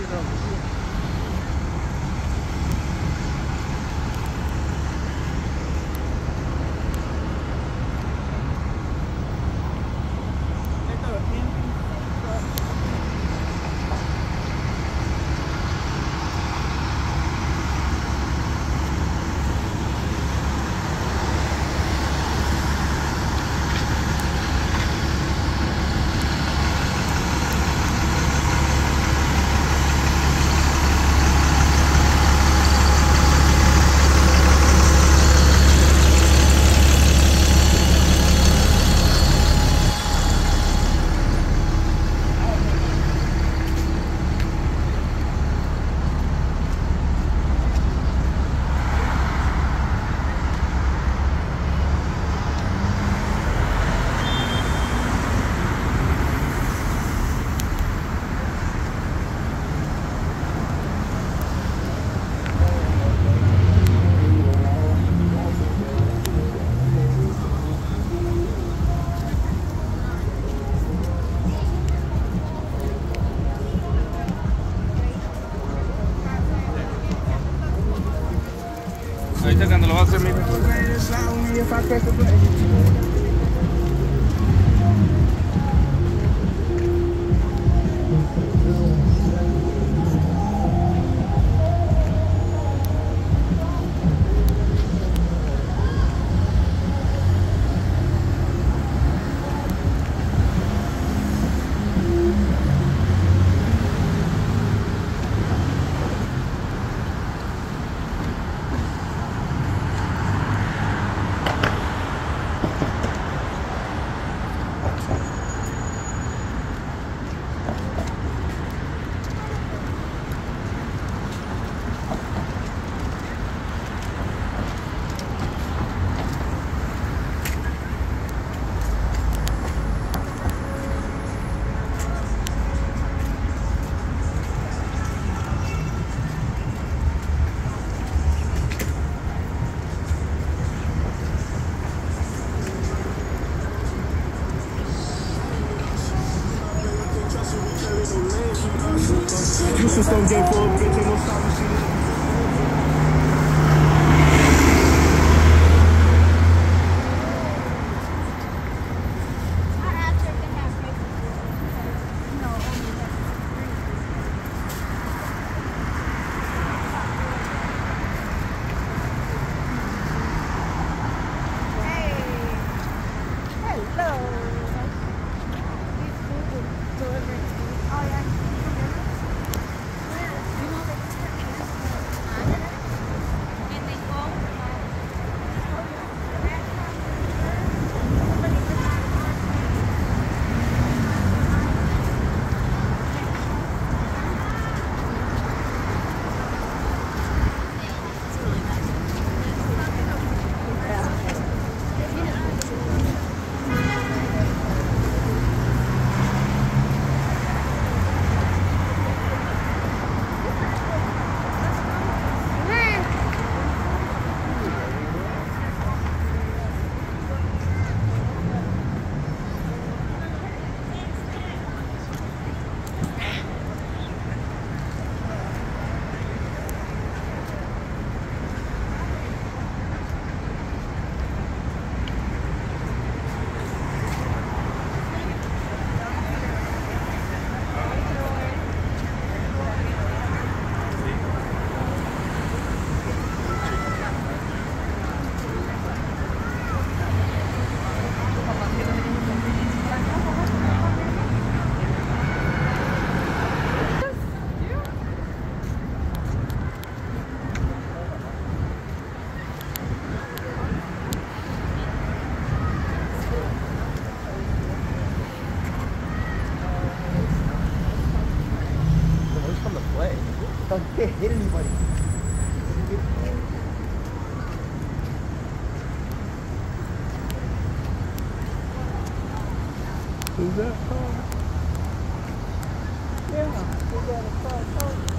이렇게 해서 Ahorita cuando lo va a hacer mi You should stop getting anybody. Who's that? Yeah, we got a car.